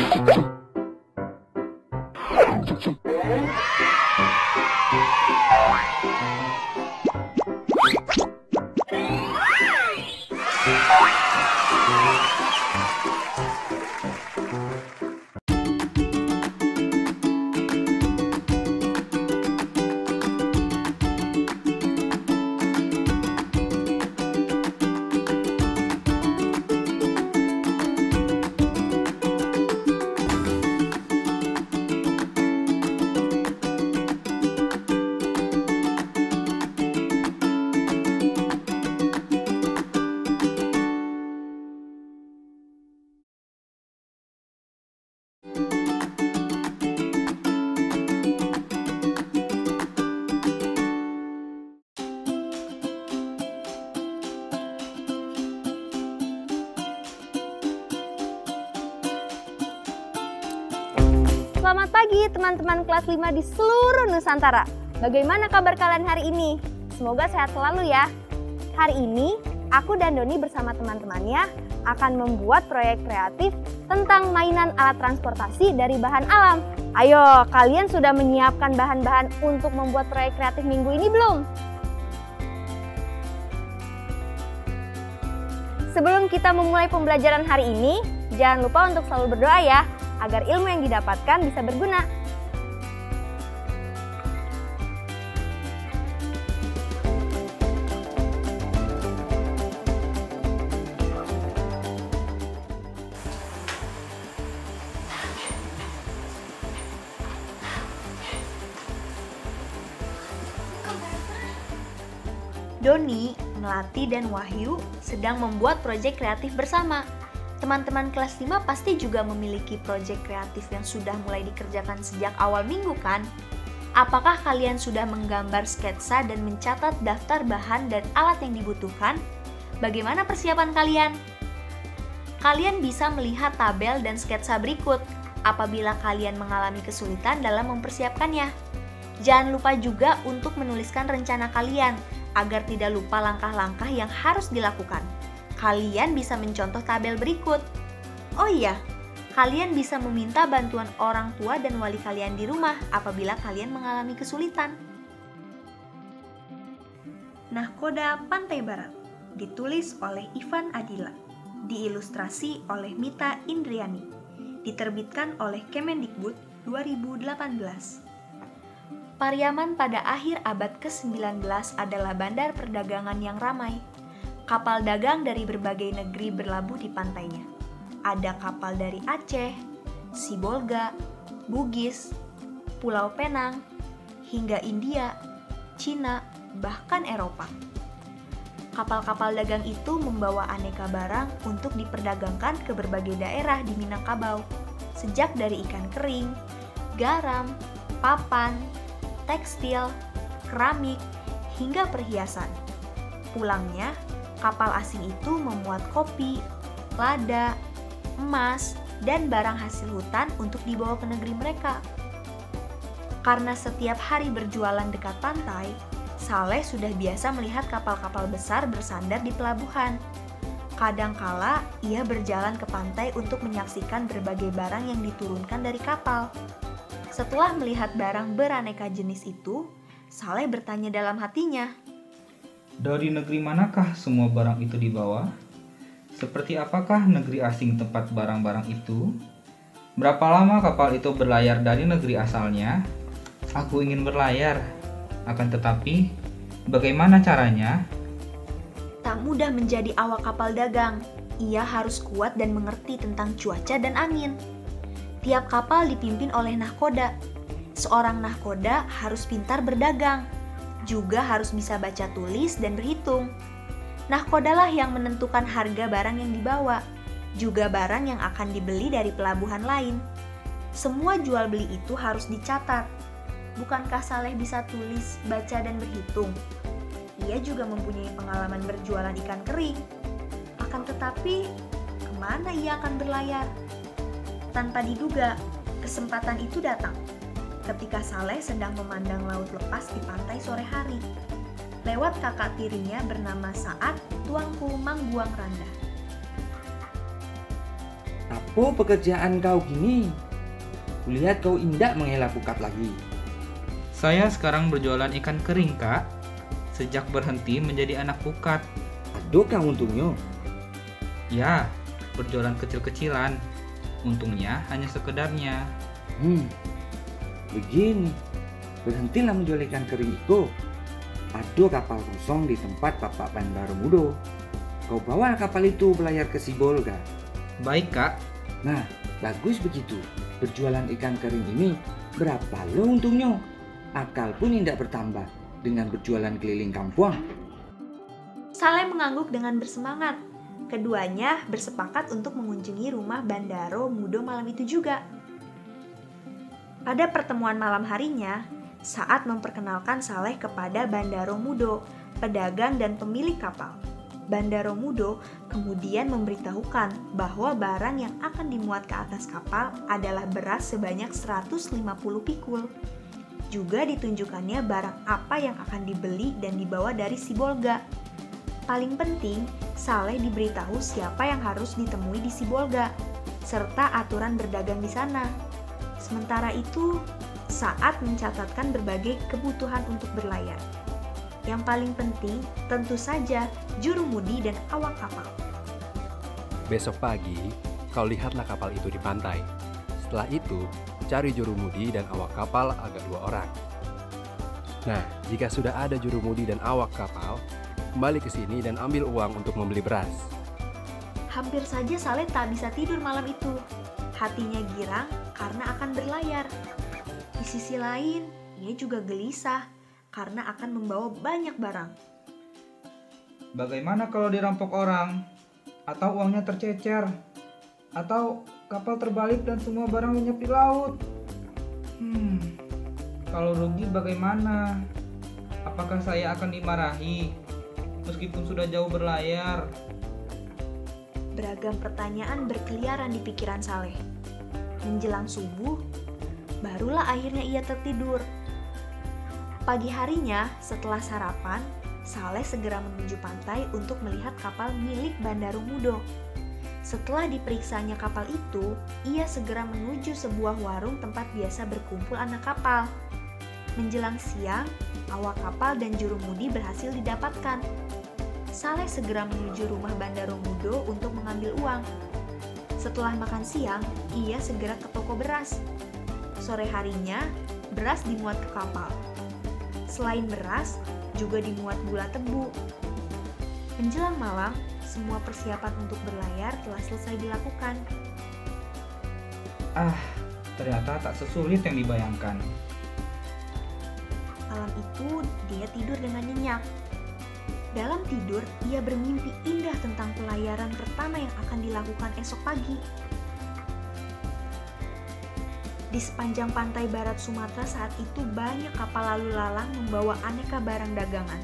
Thank you. Teman-teman kelas 5 di seluruh Nusantara. Bagaimana kabar kalian hari ini? Semoga sehat selalu ya. Hari ini, aku dan Doni bersama teman-temannya akan membuat proyek kreatif tentang mainan alat transportasi dari bahan alam. Ayo, kalian sudah menyiapkan bahan-bahan untuk membuat proyek kreatif minggu ini belum? Sebelum kita memulai pembelajaran hari ini, jangan lupa untuk selalu berdoa ya, agar ilmu yang didapatkan bisa berguna. Doni, Melati, dan Wahyu sedang membuat proyek kreatif bersama. Teman-teman kelas 5 pasti juga memiliki proyek kreatif yang sudah mulai dikerjakan sejak awal minggu kan? Apakah kalian sudah menggambar sketsa dan mencatat daftar bahan dan alat yang dibutuhkan? Bagaimana persiapan kalian? Kalian bisa melihat tabel dan sketsa berikut apabila kalian mengalami kesulitan dalam mempersiapkannya. Jangan lupa juga untuk menuliskan rencana kalian agar tidak lupa langkah-langkah yang harus dilakukan kalian bisa mencontoh tabel berikut. Oh iya, kalian bisa meminta bantuan orang tua dan wali kalian di rumah apabila kalian mengalami kesulitan. Nahkoda Pantai Barat ditulis oleh Ivan Adila, diilustrasi oleh Mita Indriani, diterbitkan oleh Kemendikbud 2018. Pariaman pada akhir abad ke-19 adalah bandar perdagangan yang ramai kapal dagang dari berbagai negeri berlabuh di pantainya. Ada kapal dari Aceh, Sibolga, Bugis, Pulau Penang, hingga India, Cina, bahkan Eropa. Kapal-kapal dagang itu membawa aneka barang untuk diperdagangkan ke berbagai daerah di Minangkabau, sejak dari ikan kering, garam, papan, tekstil, keramik, hingga perhiasan. Pulangnya, kapal asing itu memuat kopi, lada, emas, dan barang hasil hutan untuk dibawa ke negeri mereka. Karena setiap hari berjualan dekat pantai, Saleh sudah biasa melihat kapal-kapal besar bersandar di pelabuhan. Kadangkala ia berjalan ke pantai untuk menyaksikan berbagai barang yang diturunkan dari kapal. Setelah melihat barang beraneka jenis itu, Saleh bertanya dalam hatinya, dari negeri manakah semua barang itu dibawa? Seperti apakah negeri asing tempat barang-barang itu? Berapa lama kapal itu berlayar dari negeri asalnya? Aku ingin berlayar, akan tetapi bagaimana caranya? Tak mudah menjadi awak kapal dagang. Ia harus kuat dan mengerti tentang cuaca dan angin. Tiap kapal dipimpin oleh nahkoda. Seorang nahkoda harus pintar berdagang juga harus bisa baca tulis dan berhitung. Nah, kodalah yang menentukan harga barang yang dibawa, juga barang yang akan dibeli dari pelabuhan lain. Semua jual beli itu harus dicatat. Bukankah Saleh bisa tulis, baca, dan berhitung? Ia juga mempunyai pengalaman berjualan ikan kering. Akan tetapi, ke mana ia akan berlayar? Tanpa diduga, kesempatan itu datang ketika Saleh sedang memandang laut lepas di pantai sore hari. Lewat kakak tirinya bernama Saat Tuangku Mangguang Randa. Apa pekerjaan kau gini? Kulihat kau indak menghela pukat lagi. Saya sekarang berjualan ikan kering, Kak. Sejak berhenti menjadi anak pukat. Adukah untungnya? Ya, berjualan kecil-kecilan. Untungnya hanya sekedarnya. Hmm, begini. Berhentilah menjual ikan kering itu. Ada kapal kosong di tempat Bapak Bandar Mudo. Kau bawa kapal itu berlayar ke Sibolga. Baik, Kak. Nah, bagus begitu. Berjualan ikan kering ini berapa lo untungnya? Akal pun tidak bertambah dengan berjualan keliling kampung. Saleh mengangguk dengan bersemangat. Keduanya bersepakat untuk mengunjungi rumah Bandaro Mudo malam itu juga. Pada pertemuan malam harinya, saat memperkenalkan Saleh kepada Bandaro Mudo, pedagang dan pemilik kapal. Bandaro Mudo kemudian memberitahukan bahwa barang yang akan dimuat ke atas kapal adalah beras sebanyak 150 pikul. Juga ditunjukkannya barang apa yang akan dibeli dan dibawa dari Sibolga. Paling penting, Saleh diberitahu siapa yang harus ditemui di Sibolga, serta aturan berdagang di sana. Sementara itu, saat mencatatkan berbagai kebutuhan untuk berlayar. Yang paling penting, tentu saja, jurumudi dan awak kapal. Besok pagi, kau lihatlah kapal itu di pantai. Setelah itu, cari jurumudi dan awak kapal agak dua orang. Nah, jika sudah ada jurumudi dan awak kapal, kembali ke sini dan ambil uang untuk membeli beras. Hampir saja Saleh tak bisa tidur malam itu. Hatinya girang karena akan berlayar. Di sisi lain, ia juga gelisah karena akan membawa banyak barang. Bagaimana kalau dirampok orang? Atau uangnya tercecer? Atau kapal terbalik dan semua barang lenyap di laut? Hmm, kalau rugi bagaimana? Apakah saya akan dimarahi? Meskipun sudah jauh berlayar. Beragam pertanyaan berkeliaran di pikiran Saleh. Menjelang subuh, barulah akhirnya ia tertidur. Pagi harinya, setelah sarapan, Saleh segera menuju pantai untuk melihat kapal milik Bandaru Mudo. Setelah diperiksanya kapal itu, ia segera menuju sebuah warung tempat biasa berkumpul anak kapal. Menjelang siang, awak kapal dan jurumudi berhasil didapatkan. Saleh segera menuju rumah Bandaru Mudo untuk mengambil uang. Setelah makan siang, ia segera ke toko beras. Sore harinya, beras dimuat ke kapal. Selain beras, juga dimuat gula tebu. Menjelang malam, semua persiapan untuk berlayar telah selesai dilakukan. Ah, ternyata tak sesulit yang dibayangkan. Malam itu, dia tidur dengan nyenyak. Dalam tidur, ia bermimpi indah tentang pelayaran pertama yang akan dilakukan esok pagi. Di sepanjang pantai barat Sumatera saat itu banyak kapal lalu lalang membawa aneka barang dagangan.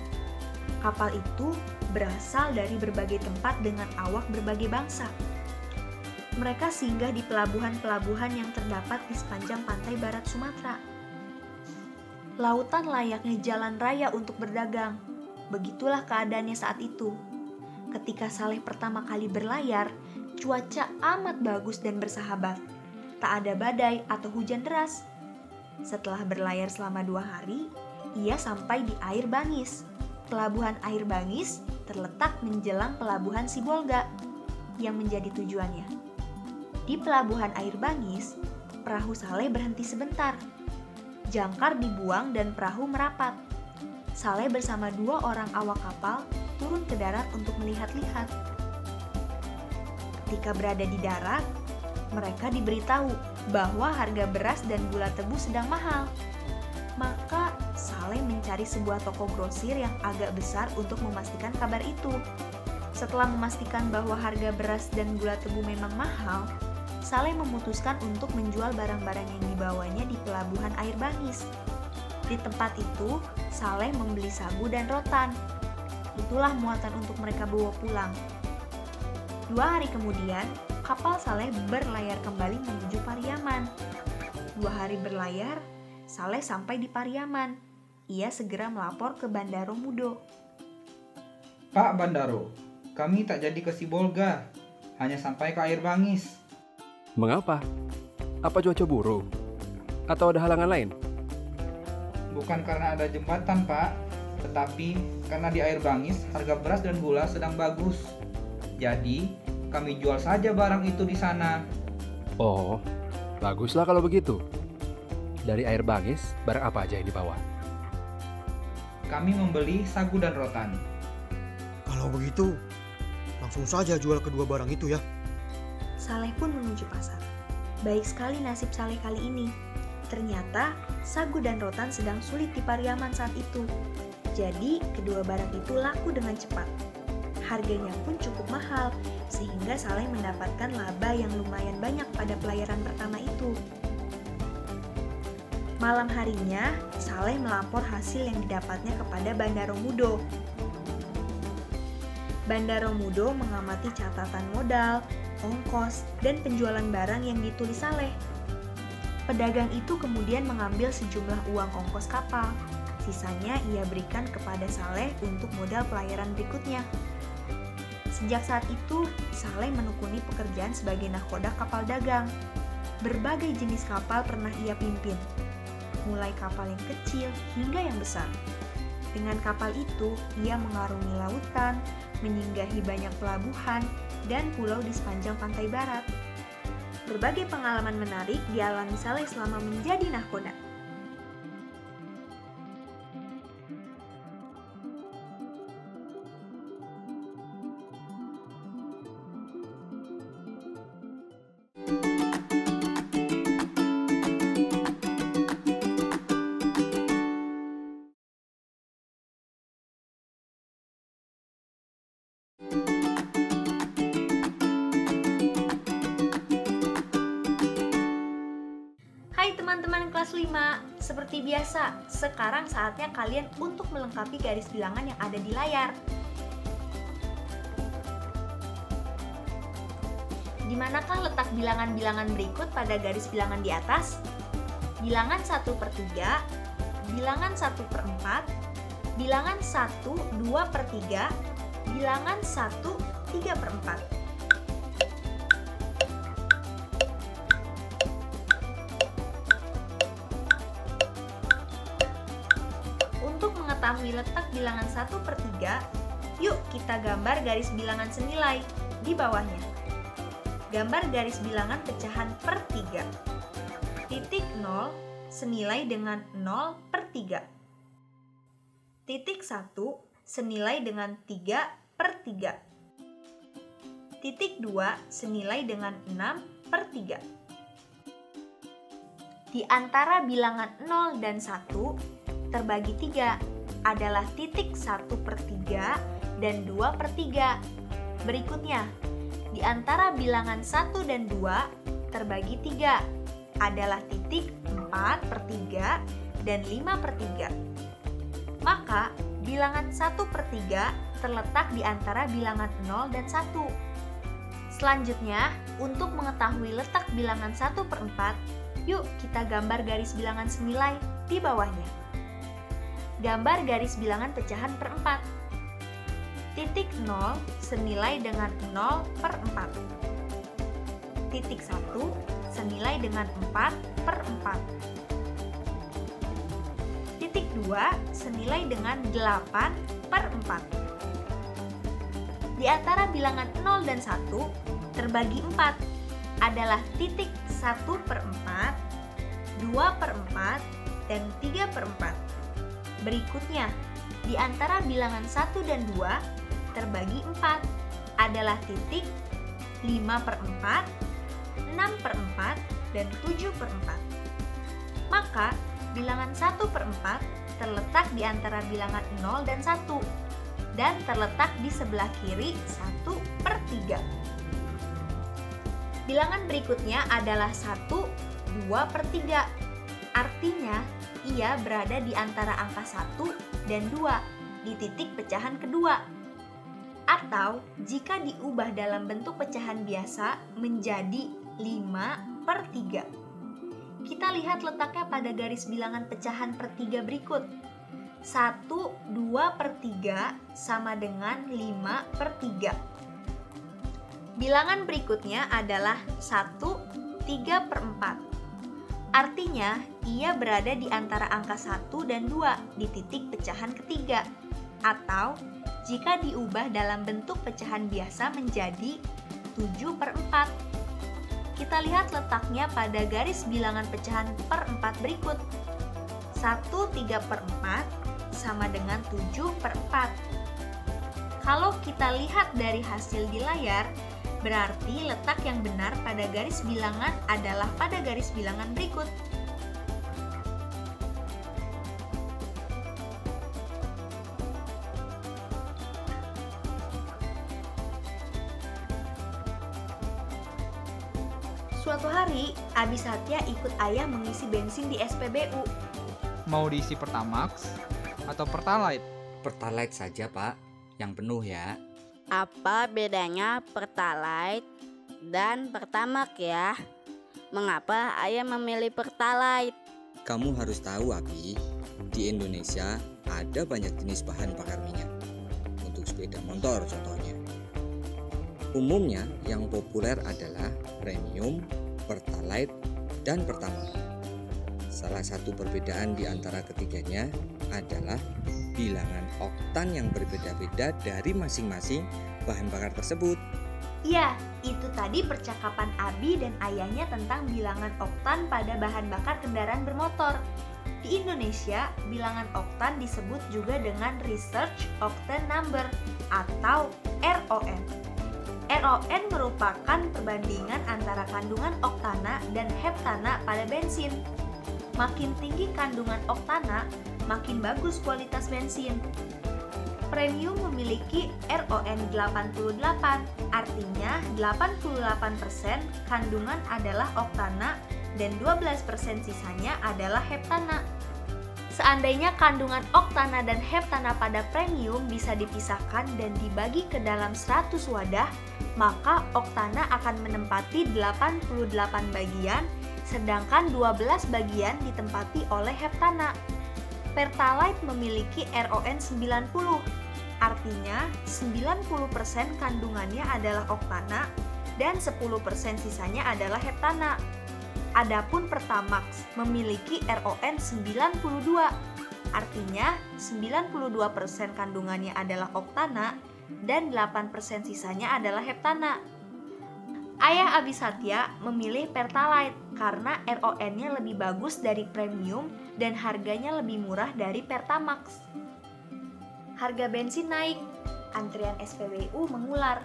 Kapal itu berasal dari berbagai tempat dengan awak berbagai bangsa. Mereka singgah di pelabuhan-pelabuhan yang terdapat di sepanjang pantai barat Sumatera. Lautan layaknya jalan raya untuk berdagang. Begitulah keadaannya saat itu. Ketika Saleh pertama kali berlayar, cuaca amat bagus dan bersahabat tak ada badai atau hujan deras. Setelah berlayar selama dua hari, ia sampai di Air Bangis. Pelabuhan Air Bangis terletak menjelang pelabuhan Sibolga yang menjadi tujuannya. Di pelabuhan Air Bangis, perahu Saleh berhenti sebentar. Jangkar dibuang dan perahu merapat. Saleh bersama dua orang awak kapal turun ke darat untuk melihat-lihat. Ketika berada di darat, mereka diberitahu bahwa harga beras dan gula tebu sedang mahal. Maka Saleh mencari sebuah toko grosir yang agak besar untuk memastikan kabar itu. Setelah memastikan bahwa harga beras dan gula tebu memang mahal, Saleh memutuskan untuk menjual barang-barang yang dibawanya di pelabuhan air Bangis. Di tempat itu, Saleh membeli sagu dan rotan. Itulah muatan untuk mereka bawa pulang. Dua hari kemudian, kapal Saleh berlayar kembali menuju Pariaman. Dua hari berlayar, Saleh sampai di Pariaman. Ia segera melapor ke Bandaro Mudo. Pak Bandaro, kami tak jadi ke Sibolga, hanya sampai ke air Bangis. Mengapa? Apa cuaca buruk? Atau ada halangan lain? Bukan karena ada jembatan, Pak, tetapi karena di air bangis harga beras dan gula sedang bagus. Jadi, kami jual saja barang itu di sana. Oh, baguslah kalau begitu. Dari air bangis, barang apa aja yang dibawa? Kami membeli sagu dan rotan. Kalau begitu, langsung saja jual kedua barang itu ya. Saleh pun menuju pasar. Baik sekali nasib Saleh kali ini. Ternyata sagu dan rotan sedang sulit di Pariaman saat itu. Jadi, kedua barang itu laku dengan cepat. Harganya pun cukup mahal, sehingga Saleh mendapatkan laba yang lumayan banyak pada pelayaran pertama itu. Malam harinya, Saleh melapor hasil yang didapatnya kepada Bandaro Mudo. Bandaro Mudo mengamati catatan modal, ongkos, dan penjualan barang yang ditulis Saleh. Pedagang itu kemudian mengambil sejumlah uang ongkos kapal. Sisanya ia berikan kepada Saleh untuk modal pelayaran berikutnya. Sejak saat itu, Saleh menekuni pekerjaan sebagai nahkoda kapal dagang. Berbagai jenis kapal pernah ia pimpin, mulai kapal yang kecil hingga yang besar. Dengan kapal itu, ia mengarungi lautan, menyinggahi banyak pelabuhan, dan pulau di sepanjang pantai barat. Berbagai pengalaman menarik dialami Saleh selama menjadi nahkoda. 5, seperti biasa, sekarang saatnya kalian untuk melengkapi garis bilangan yang ada di layar. Di manakah letak bilangan-bilangan berikut pada garis bilangan di atas? Bilangan 1 per 3, bilangan 1 per 4, bilangan 1 2 per 3, bilangan 1 3 per 4. Mengetahui letak bilangan 1 per 3, yuk kita gambar garis bilangan senilai di bawahnya. Gambar garis bilangan pecahan per 3. Titik 0 senilai dengan 0 per 3. Titik 1 senilai dengan 3 per 3. Titik 2 senilai dengan 6 per 3. Di antara bilangan 0 dan 1 terbagi 3 adalah titik 1 per 3 dan 2 per 3. Berikutnya, di antara bilangan 1 dan 2 terbagi 3 adalah titik 4 per 3 dan 5 per 3. Maka, bilangan 1 per 3 terletak di antara bilangan 0 dan 1. Selanjutnya, untuk mengetahui letak bilangan 1 per 4, yuk kita gambar garis bilangan senilai di bawahnya. Gambar garis bilangan pecahan per 4. Titik 0 senilai dengan 0 per 4. Titik 1 senilai dengan 4 per 4. Titik 2 senilai dengan 8 per 4. Di antara bilangan 0 dan 1 terbagi 4 adalah titik 1 per 4, 2 per 4, dan 3 per 4. Berikutnya, di antara bilangan 1 dan 2 terbagi 4 adalah titik 5 per 4, 6 per 4, dan 7 per 4. Maka, bilangan 1 per 4 terletak di antara bilangan 0 dan 1 dan terletak di sebelah kiri 1 per 3. Bilangan berikutnya adalah 1, 2 per 3. Artinya, ia berada di antara angka 1 dan 2 di titik pecahan kedua. Atau jika diubah dalam bentuk pecahan biasa menjadi 5 per 3. Kita lihat letaknya pada garis bilangan pecahan per 3 berikut. 1, 2 per 3 sama dengan 5 per 3. Bilangan berikutnya adalah 1, 3 per 4. Artinya, ia berada di antara angka 1 dan 2 di titik pecahan ketiga. Atau, jika diubah dalam bentuk pecahan biasa menjadi 7 per 4. Kita lihat letaknya pada garis bilangan pecahan per 4 berikut. 1 3 per 4 sama dengan 7 per 4. Kalau kita lihat dari hasil di layar, berarti letak yang benar pada garis bilangan adalah pada garis bilangan berikut. Suatu hari, Abi Satya ikut ayah mengisi bensin di SPBU. Mau diisi Pertamax atau Pertalite? Pertalite saja, Pak. Yang penuh ya. Apa bedanya Pertalite dan Pertamax ya? Mengapa ayah memilih Pertalite? Kamu harus tahu, Abi, di Indonesia ada banyak jenis bahan bakar minyak. Untuk sepeda motor contohnya. Umumnya yang populer adalah premium, pertalite, dan pertamax. Salah satu perbedaan di antara ketiganya adalah bilangan oktan yang berbeda-beda dari masing-masing bahan bakar tersebut. Ya, itu tadi percakapan Abi dan ayahnya tentang bilangan oktan pada bahan bakar kendaraan bermotor. Di Indonesia, bilangan oktan disebut juga dengan Research Octane Number atau RON. RON merupakan perbandingan antara kandungan oktana dan heptana pada bensin. Makin tinggi kandungan oktana, makin bagus kualitas bensin. Premium memiliki RON 88, artinya 88% kandungan adalah oktana dan 12% sisanya adalah heptana. Seandainya kandungan oktana dan heptana pada premium bisa dipisahkan dan dibagi ke dalam 100 wadah, maka oktana akan menempati 88 bagian, sedangkan 12 bagian ditempati oleh heptana. Pertalite memiliki RON 90, artinya 90% kandungannya adalah oktana dan 10% sisanya adalah heptana. Adapun Pertamax memiliki RON 92, artinya 92% kandungannya adalah oktana dan 8% sisanya adalah heptana. Ayah Abi Satya memilih Pertalite karena RON-nya lebih bagus dari premium dan harganya lebih murah dari Pertamax. Harga bensin naik, antrian SPBU mengular.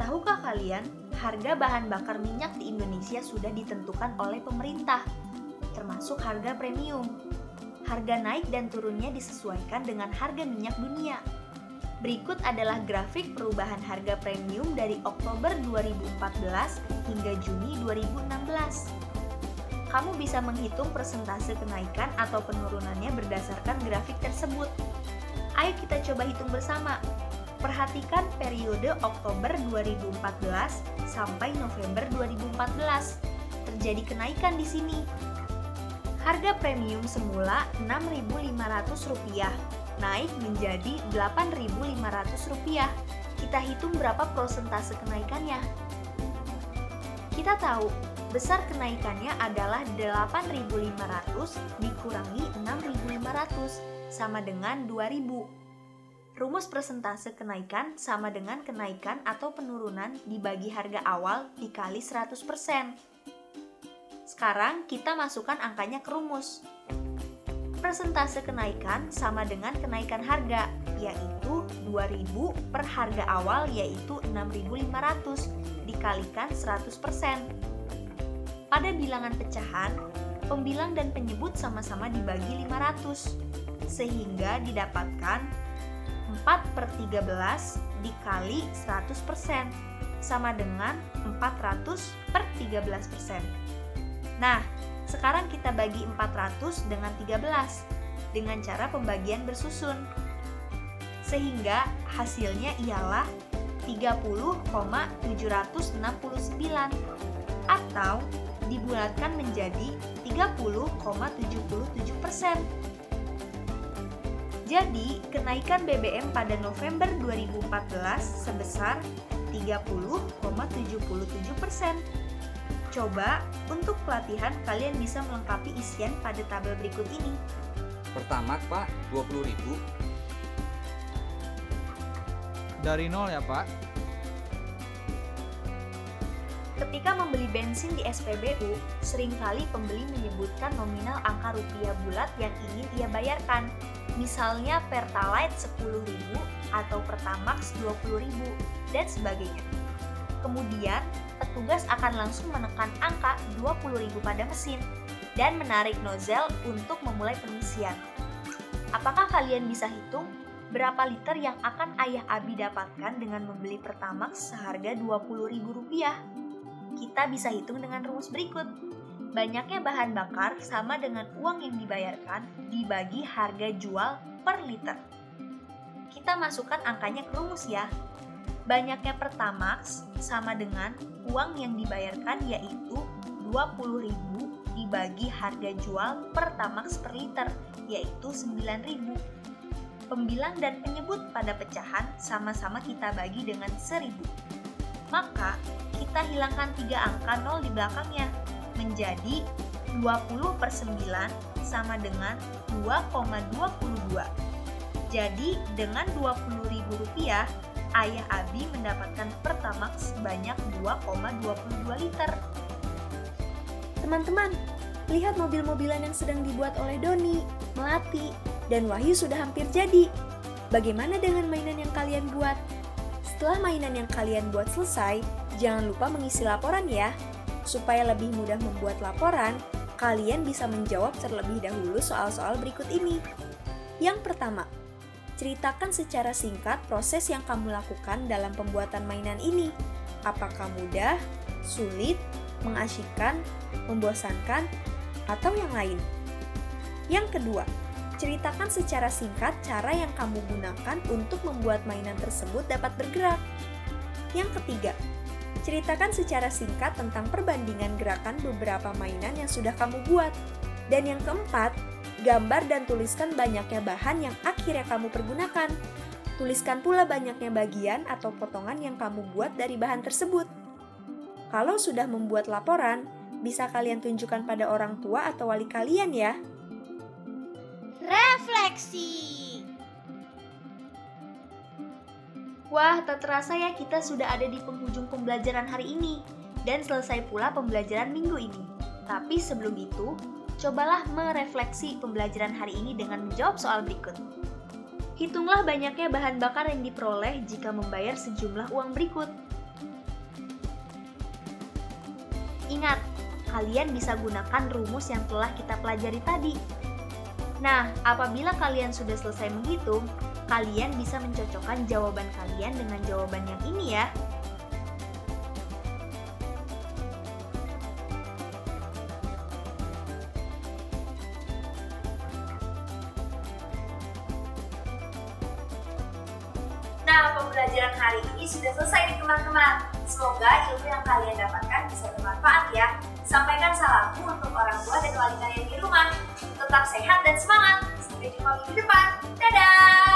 Tahukah kalian, harga bahan bakar minyak di Indonesia sudah ditentukan oleh pemerintah, termasuk harga premium. Harga naik dan turunnya disesuaikan dengan harga minyak dunia. Berikut adalah grafik perubahan harga premium dari Oktober 2014 hingga Juni 2016. Kamu bisa menghitung persentase kenaikan atau penurunannya berdasarkan grafik tersebut. Ayo kita coba hitung bersama. Perhatikan periode Oktober 2014 sampai November 2014. Terjadi kenaikan di sini. Harga premium semula Rp6.500, naik menjadi Rp8.500. Kita hitung berapa persentase kenaikannya. Kita tahu, besar kenaikannya adalah 8.500 dikurangi 6.500 sama dengan 2.000. Rumus persentase kenaikan sama dengan kenaikan atau penurunan dibagi harga awal dikali 100%. Sekarang kita masukkan angkanya ke rumus. Persentase kenaikan sama dengan kenaikan harga, yaitu 2000 per harga awal yaitu 6500 dikalikan 100%. Pada bilangan pecahan, pembilang dan penyebut sama-sama dibagi 500, sehingga didapatkan 4 per 13 dikali 100% sama dengan 400 per 13%. Nah, sekarang kita bagi 400 dengan 13 dengan cara pembagian bersusun. Sehingga hasilnya ialah 30,769 atau dibulatkan menjadi 30,77 persen. Jadi, kenaikan BBM pada November 2014 sebesar 30,77 persen. Coba untuk pelatihan kalian bisa melengkapi isian pada tabel berikut ini. Pertama, Pak, 20.000. Dari nol ya Pak. Ketika membeli bensin di SPBU, sering kali pembeli menyebutkan nominal angka rupiah bulat yang ingin ia bayarkan. Misalnya Pertalite 10.000 atau Pertamax 20.000 dan sebagainya. Kemudian, petugas akan langsung menekan angka 20.000 pada mesin dan menarik nozzle untuk memulai pengisian. Apakah kalian bisa hitung berapa liter yang akan ayah Abi dapatkan dengan membeli Pertamax seharga Rp20.000? Kita bisa hitung dengan rumus berikut. Banyaknya bahan bakar sama dengan uang yang dibayarkan dibagi harga jual per liter. Kita masukkan angkanya ke rumus ya banyaknya Pertamax sama dengan uang yang dibayarkan yaitu 20.000 dibagi harga jual Pertamax per liter yaitu 9.000. Pembilang dan penyebut pada pecahan sama-sama kita bagi dengan 1.000. Maka kita hilangkan tiga angka 0 di belakangnya menjadi 20 per 9 sama dengan 2,22. Jadi dengan Rp20.000 ayah Abi mendapatkan Pertamax sebanyak 2,22 liter. Teman-teman, lihat mobil-mobilan yang sedang dibuat oleh Doni, Melati, dan Wahyu sudah hampir jadi. Bagaimana dengan mainan yang kalian buat? Setelah mainan yang kalian buat selesai, jangan lupa mengisi laporan ya. Supaya lebih mudah membuat laporan, kalian bisa menjawab terlebih dahulu soal-soal berikut ini. Yang pertama, Ceritakan secara singkat proses yang kamu lakukan dalam pembuatan mainan ini. Apakah mudah, sulit, mengasyikkan, membosankan, atau yang lain? Yang kedua, ceritakan secara singkat cara yang kamu gunakan untuk membuat mainan tersebut dapat bergerak. Yang ketiga, ceritakan secara singkat tentang perbandingan gerakan beberapa mainan yang sudah kamu buat. Dan yang keempat, gambar dan tuliskan banyaknya bahan yang akhirnya kamu pergunakan. Tuliskan pula banyaknya bagian atau potongan yang kamu buat dari bahan tersebut. Kalau sudah membuat laporan, bisa kalian tunjukkan pada orang tua atau wali kalian ya. Refleksi. Wah, tak terasa ya kita sudah ada di penghujung pembelajaran hari ini dan selesai pula pembelajaran minggu ini. Tapi sebelum itu, cobalah merefleksi pembelajaran hari ini dengan menjawab soal berikut. Hitunglah banyaknya bahan bakar yang diperoleh jika membayar sejumlah uang berikut. Ingat, kalian bisa gunakan rumus yang telah kita pelajari tadi. Nah, apabila kalian sudah selesai menghitung, kalian bisa mencocokkan jawaban kalian dengan jawaban yang ini ya. Pembelajaran hari ini sudah selesai nih teman-teman. Semoga ilmu yang kalian dapatkan bisa bermanfaat ya. Sampaikan salamku untuk orang tua dan wali kalian di rumah. Tetap sehat dan semangat. Sampai jumpa minggu depan. Dadah!